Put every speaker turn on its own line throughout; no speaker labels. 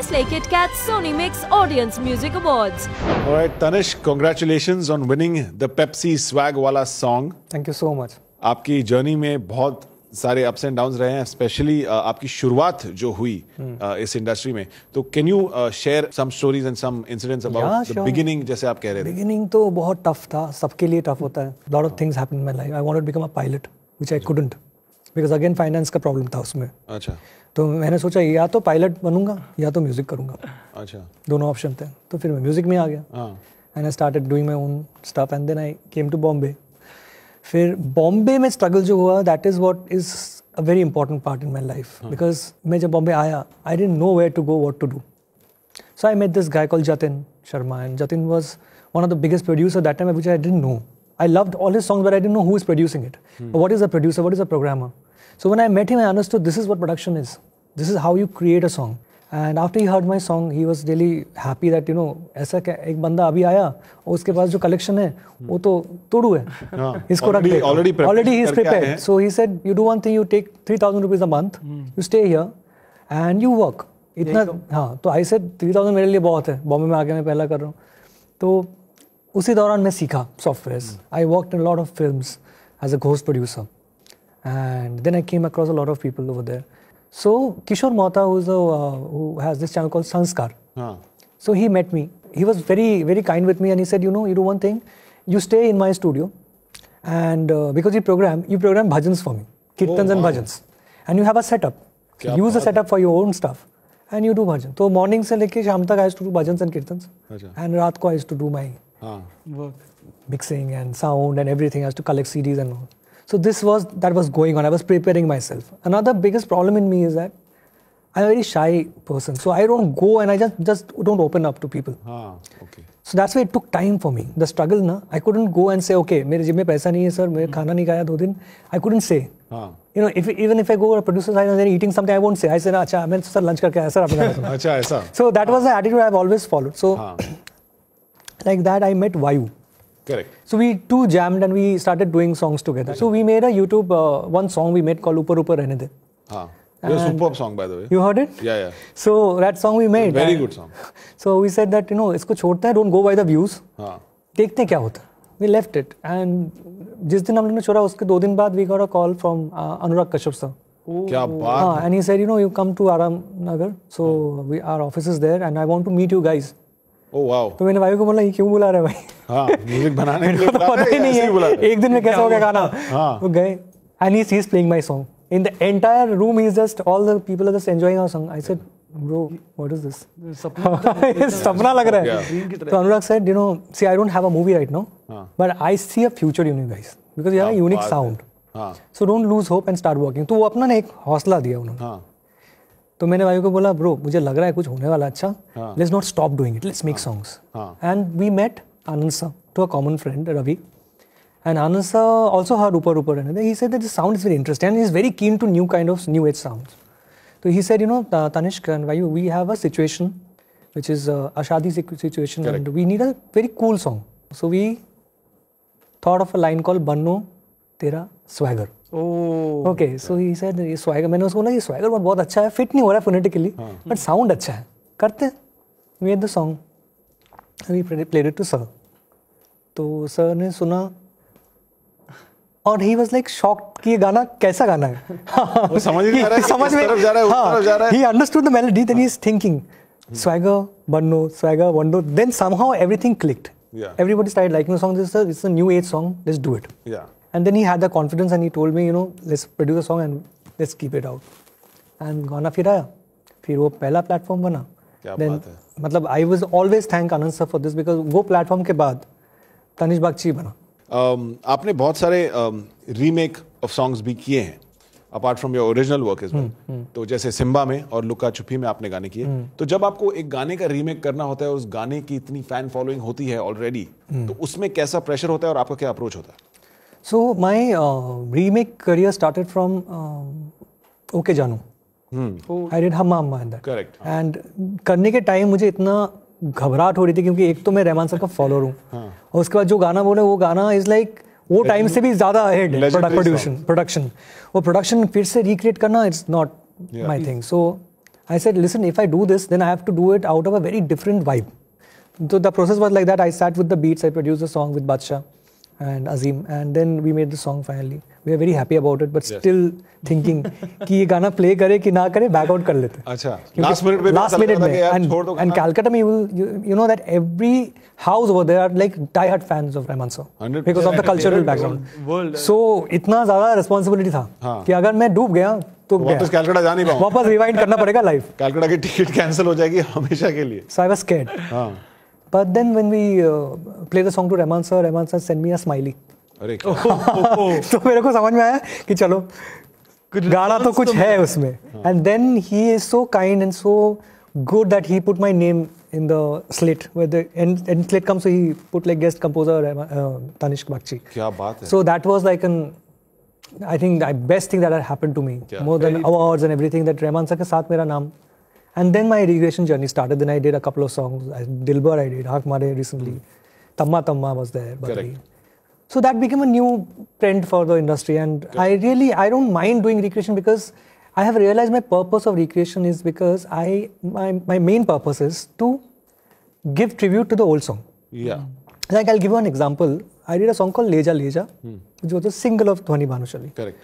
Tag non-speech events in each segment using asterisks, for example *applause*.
Nestle Kit Kat Sony Mix Audience Music Awards.
All right, Tanish, congratulations on winning the Pepsi Swag Wala song.
Thank you so much
आपकी journey में बहुत सारे ups and downs रहे हैं specially आपकी शुरुआत जो हुई uh, इस इंडस्ट्री में। तो can you share some stories and
some
incidents about
the
beginning जैसे आप कह रहे थे?
बिगिनिंग तो बहुत टफ था सबके लिए टफ होता है। Lot of things happen in my life I wanted to become a pilot which I couldn't because again finance का प्रॉब्लम था उसमें।
अच्छा।
तो मैंने सोचा या तो पायलट बनूँगा या तो म्यूज़िक करूँगा।
अच्छा।
दोनों ऑप्शन थे। तो फिर मैं म्यूज़िक में आ गया। And I started doing my own stuff and then I came to Bombay फिर बॉम्बे में स्ट्रगल जो हुआ that is what is a very important part in my life because मैं जब बॉम्बे आया I didn't know where to go what to do So I met this guy Jatin Sharma and Jatin was one of the biggest producer producers that time, which I didn't know. I loved all his songs, but I didn't know who is producing it. But what is a producer? What is a programmer? So when I met him, I understood this is what production is. This is how you create a song. And after he heard my song, he was really happy that you know ऐसा क्या एक बंदा अभी आया और उसके पास जो collection है वो तो तोड़ू है
हाँ,
इसको रख
already-
they
already prepared
already he is
करके आए हैं।
prepared so he said you do one thing you take 3000 rupees a month you stay here and you work इतना हाँ तो आई सेड थ्री थाउज़ेंड मेरे लिए बहुत है बॉम्बे में आके मैं पहला कर रहा हूँ तो उसी दौरान मैं सीखा software I work in lot of film as a ghost producer and then I came across a lot of people over there so Kishore Mohta has this channel call
Sanskar
so he met me he was very very kind with me and set you know you do one thing you stay in my studio and because you program you program bhajan for me kirtan and bhajans and you have a setup use
a
setup for your own staff and you do bhajan तो morning से लेकर शाम तक I to do bhajan and
kirtan
and रात को I to do माई
हाँ
mixing and sound and everything. I used to collect CDs and all. So this was that was going on. I was preparing myself. Another biggest problem in me is that I'm a very shy person, so I don't go and I just just don't open up to people.
हाँ okay
So that's why it took time for me. The struggle, na, I couldn't go and say, okay, मेरे gym में पैसा नहीं है sir मैं खाना नहीं खाया दो दिन. I couldn't say.
हाँ
You know, if even if I go to a producer's house and they're eating something, I won't say. I said, अच्छा मैं सर lunch करके आया सर आपने खाया था."
अच्छा ऐसा
So that was the attitude I've always followed. So
हाँ
like that, I met Vayu.
Correct
So we two jammed and we started doing songs together. So we made a YouTube uh, one song we made called Upar Upar Rehne De.
हाँ ये super song by the way
You heard it?
या या
So that song we made.
Very
and-
good song. *laughs*
So we said that you know इसको छोड़ते हैं don't go by the views.
हाँ
देखते हैं क्या होता है वी लेफ्ट इट एंड जिस दिन हमने छोड़ा उसके दो दिन बाद we got a call from Anurag Kashyap sir
क्या बात
हाँ and he said you know you come to Aram Nagar so we our office is there and I want to meet you guys
Oh wow
तो मैंने भाई को बोला ये क्यों बुला रहे भाई?
हाँ म्यूज़िक बनाने के लिए
तो पता ही नहीं
ही।
है एक दिन में कैसा हो गया गाना?
हाँ।
वो गए and he is playing my song in the entire room is just all the people are just enjoying our song I said bro what is this सपना लग रहा है। *laughs* तो Anurag said you know see I don't have a movie right now
हाँ।
But I see a future in you guys because you have
a
unique
sound हाँ।
So don't lose hope and start working तो वो अपना ना एक हौसला दिया उन्होंने।
हाँ।
तो मैंने भाई को बोला ब्रो मुझे लग रहा है कुछ होने वाला अच्छा? Let's not stop doing it let's make
songs
and we met Anand sir to a common friend Ravi and Anand sir also her ऊपर ऊपर sound is very interest and is very keen to new kind of new age sound तो he said you know Tanishk and why we have a situation which is अशादी situation and we need a very cool song so we thought of a line call बनो तेरा Swagger. Okay so he said ये swagger मैंने उसको बोला ये swagger बहुत बहुत अच्छा है फिट नहीं हो रहा है फोनेटिकली बट साउंड अच्छा है। करते हैं। We the song we played it to sir तो सर ने सुना और ही वाज लाइक शॉक्ड कि ये गाना कैसा गाना है।
वो समझ ही नहीं आ रहा है *laughs*
समझ में
जा रहा है, उस तरफ़ जा रहा है।
He understood the melody then he is thinking swagger बन्नो swagger वंडो then somehow everything clicked
Yeah.
everybody started liking the song. This is a, it's a new age song. And then he had the confidence and he told me, you know, let's produce a song and let's keep it out. And गाना फिर आया। फिर वो पहला platform बना।
है।
मतलब I was always thank Anand sir for this because वो प्लेटफॉर्म के बाद तनिष बागची बना।
Um, आपने बहुत सारे रीमेक ऑफ़ सॉन्ग्स भी किए हैं apart from your original work is तो जैसे सिम्बा में और लुका छुपी में आपने गाने किए। तो जब आपको एक गाने का रीमेक करना होता है उस गाने की इतनी फ़ैन फॉलोइंग होती है ऑलरेडी तो उसमें कैसा प्रेशर होता है और आपका क्या अप्रोच होता है?
So my remake career started from okay Jaanu I did
हम
एंड करने के टाइम मुझे इतना घबराहट हो रही थी क्योंकि एक तो मैं रहमान सर का फॉलोअर हूँ। और उसके बाद जो गाना बोले वो गाना इज़ लाइक वो टाइम से भी ज़्यादा अहेड
प्रोड्यूशन
प्रोडक्शन वो प्रोडक्शन फिर से रिक्रिएट करना it's
not
my thing so I said listen if I do this then I have to do it out of a very different vibe तो the process was like that I sat with the beats I produce the song with Badshah and Azim, and then we made the song finally. We are very happy about it, but
Yes.
still thinking कि ये गाना play करे कि ना करे back out कर लेते
अच्छा लास्ट मिनट पे
लास्ट मिनट में and, and Calcutta में you will you, you know that every house over there are like die-hard fans of Rahman sir
100%
because of the cultural background
world.
so इतना ज़्यादा responsibility था
हाँ।
कि अगर मैं डूब गया तो
वापस कैलकाटा जा नहीं पाऊँगा
वापस रिवाइंड करना पड़ेगा लाइफ
कैलकाटा की टिकट कैंसिल हो जाएगी हमेशा के लिए
so I was scared
हाँ
but then when we uh, play the song to Rahman sir Rahman sir sent me a smiley
अरे क्या
तो मेरे को समझ में आया कि चलो गाना तो कुछ है उसमें and then he is so kind and so good that he put my name in the slate where the end, end slate comes so he put like guest composer uh, Tanishq Bakshi
क्या बात है
so that was like an I think the best thing that had happened to me
Yeah.
more than awards and everything that Rahman sir के साथ मेरा नाम And then my regression journey started. Then I did a couple of songs. I, Dilbar I did, Haak Mare recently. Mm. Tamma Tamma was there. Badri. So that became a new trend for the industry. And I really, I don't mind doing recreation because I have realized my purpose of recreation is because I, my, my main purpose is to give tribute to the old song.
Yeah. Hmm.
Like I'll give you an example. I did a song called Leja Leja, hmm. which was a single of Dhwani Bhanushali.
Correct.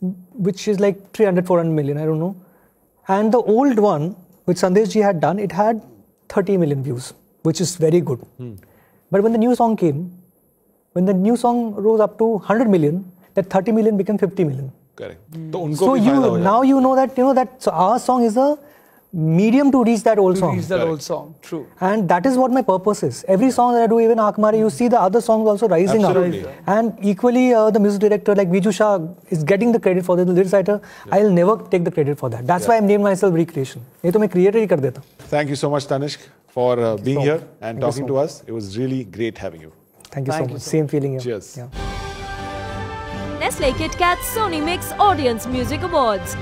Which is like 300, 400 million, I don't know. And the old one, which Sandeep ji had done, it had 30 million views, which is very good. Mm. But when the new song came, when the new song rose up to 100 million, that 30 million became 50 million.
Correct. Mm.
So you now you know that you know that so our song is a medium to reach that old song.
Reach that old song. True.
And that is what my purpose is. Every song that I do, even Akmari, you see the other songs also rising
Absolutely.
up. And equally, uh, the music director like Viju Shah is getting the credit for the lyrics writer. I'll never take the credit for that. That's why I named myself Recreation. ये तो मैं creator ही कर देता.
Thank you so much, Tanishq, for uh, being
so
here
much.
and
Thank you
talking
so
to us. It was really great having you.
Thank you
Thank
so
you
much.
so
Same feeling here.
Cheers.
Yeah.
Nestle KitKat Sony Mix Audience Music Awards.